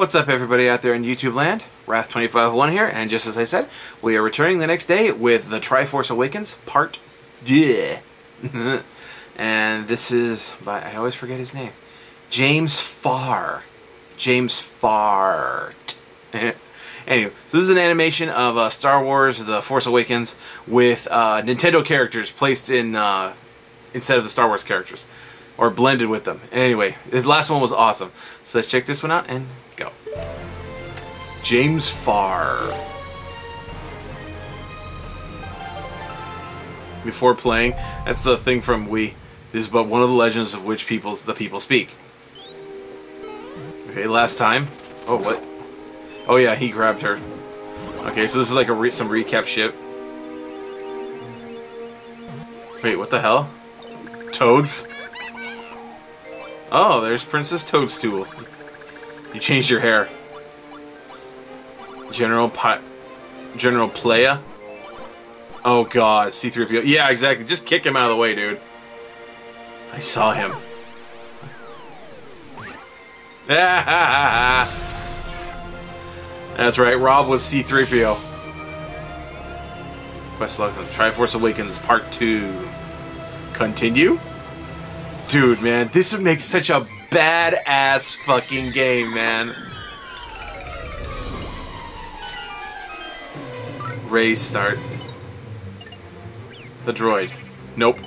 What's up, everybody out there in YouTube land? Wrath251 here, and just as I said, we are returning the next day with the Triforce Awakens Part 2. and this is by, I always forget his name, James Farr. James Farr. anyway, so this is an animation of uh, Star Wars The Force Awakens with uh, Nintendo characters placed in uh, instead of the Star Wars characters or blended with them. Anyway, this last one was awesome. So let's check this one out and go. James Farr. Before playing, that's the thing from Wii. This is but one of the legends of which people the people speak. Okay, last time. Oh, what? Oh yeah, he grabbed her. Okay, so this is like a re some recap shit. Wait, what the hell? Toads? Oh, there's Princess Toadstool. You changed your hair. General Pi General Playa? Oh god, C-3PO. Yeah, exactly. Just kick him out of the way, dude. I saw him. That's right, Rob was C-3PO. Quest logs on Triforce Awakens Part 2. Continue? Dude, man, this would make such a badass fucking game, man. Raise start. The droid. Nope.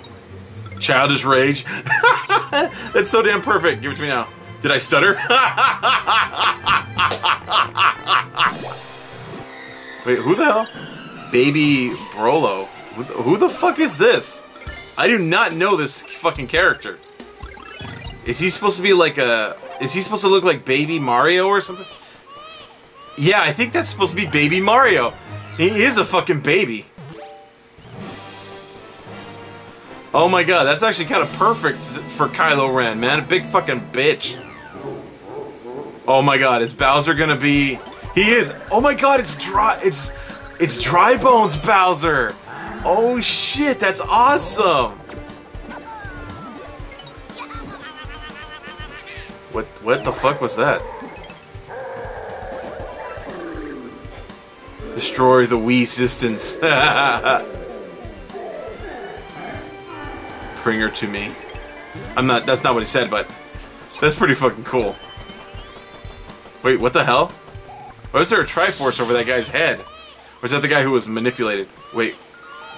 Childish rage. That's so damn perfect. Give it to me now. Did I stutter? Wait, who the hell? Baby Brolo. Who the fuck is this? I do not know this fucking character. Is he supposed to be like a... Is he supposed to look like Baby Mario or something? Yeah, I think that's supposed to be Baby Mario. He is a fucking baby. Oh my god, that's actually kind of perfect for Kylo Ren, man. A big fucking bitch. Oh my god, is Bowser gonna be... He is... Oh my god, it's dry... It's... It's Dry Bones Bowser! Oh shit, that's awesome! What what the fuck was that? Destroy the Wii Assistance. Bring her to me. I'm not that's not what he said, but that's pretty fucking cool. Wait, what the hell? Why was there a Triforce over that guy's head? Or is that the guy who was manipulated? Wait.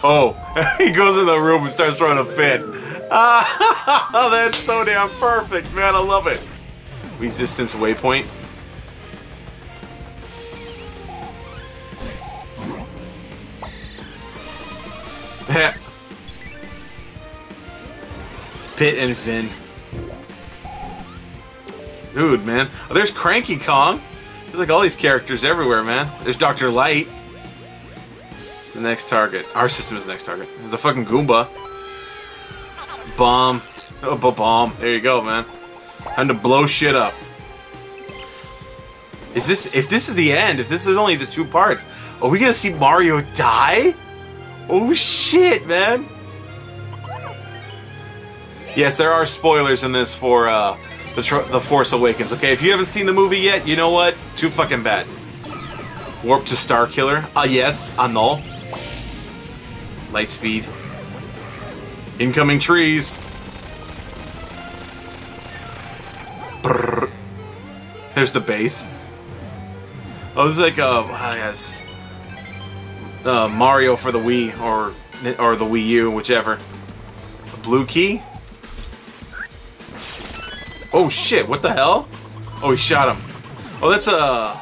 Oh, he goes in the room and starts throwing a fit. Ah, that's so damn perfect, man. I love it. Resistance waypoint. Pit and Finn. Dude, man. Oh, there's Cranky Kong. There's like all these characters everywhere, man. There's Dr. Light. The next target. Our system is the next target. There's a fucking Goomba. Bomb. Oh, bomb. There you go, man. Time to blow shit up. Is this, if this is the end, if this is only the two parts, are we gonna see Mario die? Oh shit, man. Yes, there are spoilers in this for uh, the, the Force Awakens. Okay, if you haven't seen the movie yet, you know what? Too fucking bad. Warp to Star Killer. Ah, uh, yes, annul. Light speed. Incoming trees. Brrr. There's the base. Oh, this is like uh, ah, a, I guess, uh, Mario for the Wii or or the Wii U, whichever. A blue key. Oh shit! What the hell? Oh, he shot him. Oh, that's uh, a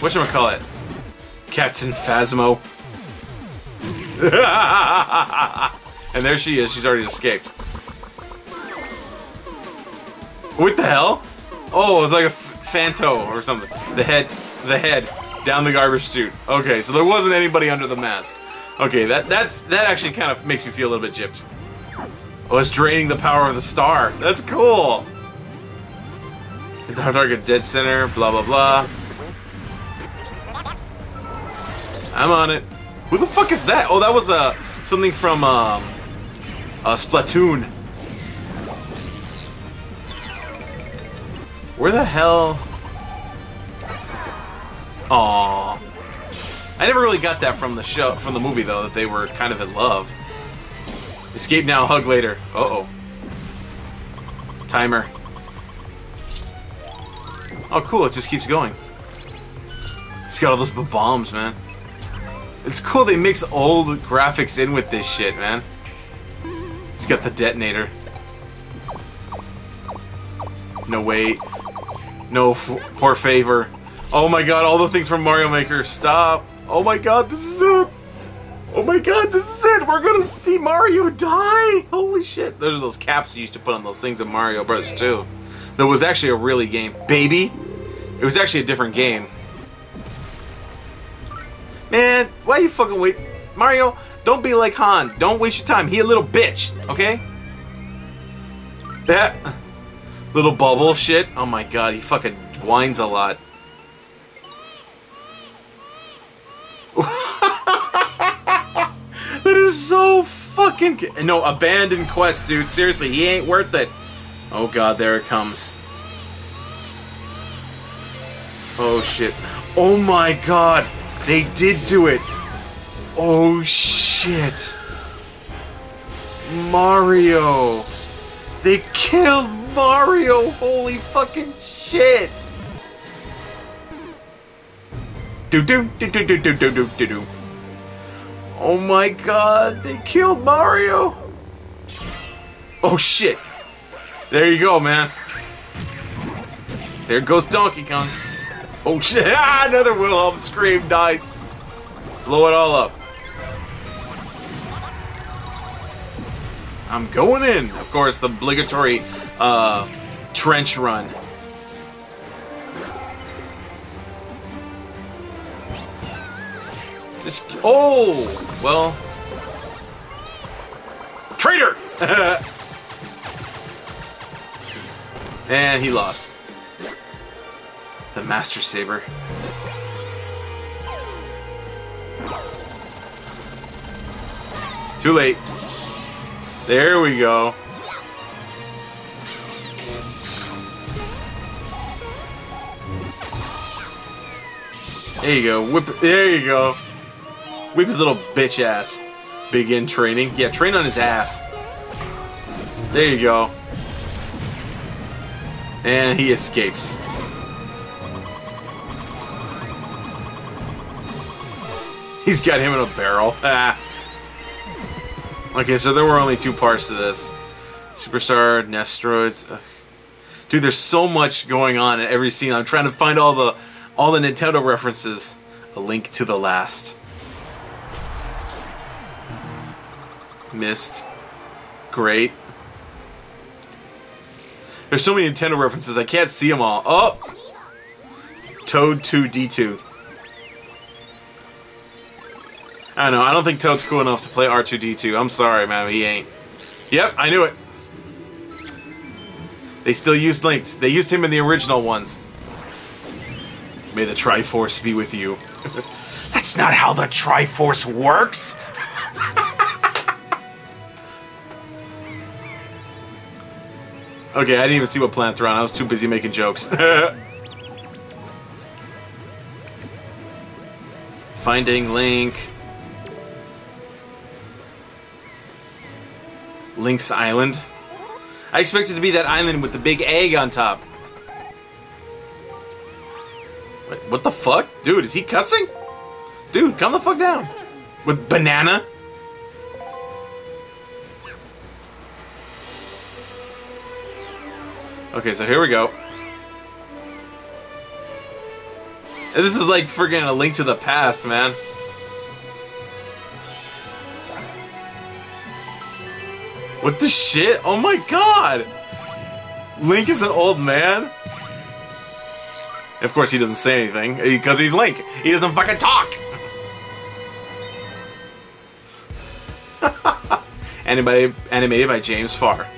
what should I call it? Captain Phasmo. and there she is. She's already escaped. What the hell? Oh, it's like a Phanto or something. The head, the head, down the garbage chute. Okay, so there wasn't anybody under the mask. Okay, that that's that actually kind of makes me feel a little bit gypped. Oh, it's draining the power of the star. That's cool. The target dead center. Blah blah blah. I'm on it. Who the fuck is that? Oh, that was uh, something from um, uh, Splatoon. Where the hell? Aww. I never really got that from the show, from the movie though, that they were kind of in love. Escape now, hug later. Uh oh. Timer. Oh, cool! It just keeps going. It's got all those bombs, man. It's cool they mix old graphics in with this shit, man. It's got the detonator. No wait. No poor favor. Oh my god, all the things from Mario Maker. Stop. Oh my god, this is it. Oh my god, this is it. We're gonna see Mario die. Holy shit. Those are those caps you used to put on those things in Mario Brothers 2. That was actually a really game. Baby. It was actually a different game. Man, why you fucking wait? Mario, don't be like Han. Don't waste your time. He a little bitch, okay? That little bubble shit. Oh my god, he fucking whines a lot. that is so fucking no abandoned quest, dude. Seriously, he ain't worth it. Oh god, there it comes. Oh shit. Oh my god. They did do it. Oh shit. Mario. They killed Mario. Holy fucking shit. Do do do do do do do do do. Oh my god, they killed Mario. Oh shit. There you go, man. There goes Donkey Kong. Oh shit! Ah, another Wilhelm scream. Nice. Blow it all up. I'm going in. Of course, the obligatory uh, trench run. Just oh well. Traitor! and he lost. The Master Saber. Too late. There we go. There you go. Whip. There you go. Whip his little bitch ass. Begin training. Yeah, train on his ass. There you go. And he escapes. He's got him in a barrel. Ah. Okay, so there were only two parts to this. Superstar, Nestroids. Dude, there's so much going on in every scene. I'm trying to find all the all the Nintendo references. A link to the last. Missed. Great. There's so many Nintendo references, I can't see them all. Oh! Toad 2D2. I don't know. I don't think Toad's cool enough to play R2D2. I'm sorry, man. He ain't. Yep, I knew it. They still used Link. They used him in the original ones. May the Triforce be with you. That's not how the Triforce works! okay, I didn't even see what planet they're on. I was too busy making jokes. Finding Link. Link's Island. I expected to be that island with the big egg on top. Wait, what the fuck? Dude, is he cussing? Dude, come the fuck down. With banana? Okay, so here we go. This is like freaking a link to the past, man. What the shit? Oh my god! Link is an old man? Of course he doesn't say anything, because he's Link. He doesn't fucking talk! Anybody animated by James Farr.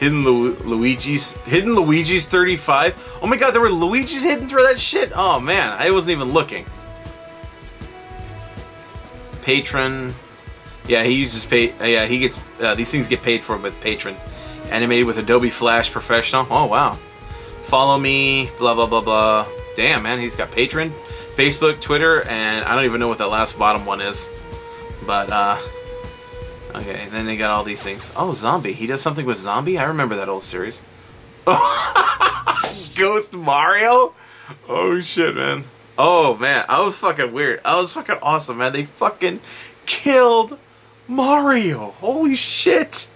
Hidden Lu Luigi's Hidden Luigi's 35. Oh my god, there were Luigi's hidden through that shit. Oh man, I wasn't even looking. Patreon. Yeah, he uses pay. Uh, yeah, he gets uh, these things get paid for with Patreon. Animated with Adobe Flash Professional. Oh wow. follow me, blah blah blah blah. Damn, man, he's got Patreon, Facebook, Twitter, and I don't even know what that last bottom one is. But uh, okay, then they got all these things. Oh, zombie. He does something with zombie. I remember that old series. Ghost Mario. Oh shit, man. Oh man, I was fucking weird. I was fucking awesome, man. They fucking killed Mario. Holy shit.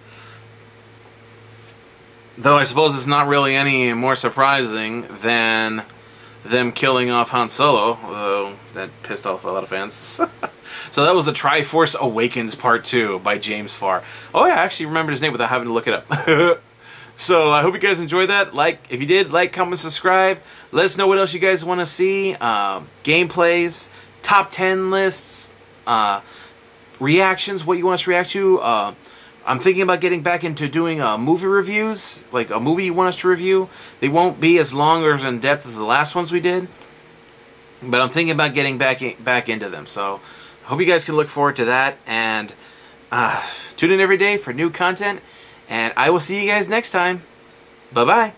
Though I suppose it's not really any more surprising than them killing off Han Solo, although that pissed off a lot of fans. so that was the Triforce Awakens Part 2 by James Farr. Oh yeah, I actually remembered his name without having to look it up. so I hope you guys enjoyed that. Like, if you did, like, comment, subscribe. Let us know what else you guys want to see. Uh, gameplays, top 10 lists, uh, reactions, what you want us to react to. Uh, I'm thinking about getting back into doing uh, movie reviews, like a movie you want us to review. They won't be as long or as in depth as the last ones we did, but I'm thinking about getting back in, back into them. So, I hope you guys can look forward to that and uh, tune in every day for new content. And I will see you guys next time. Bye bye.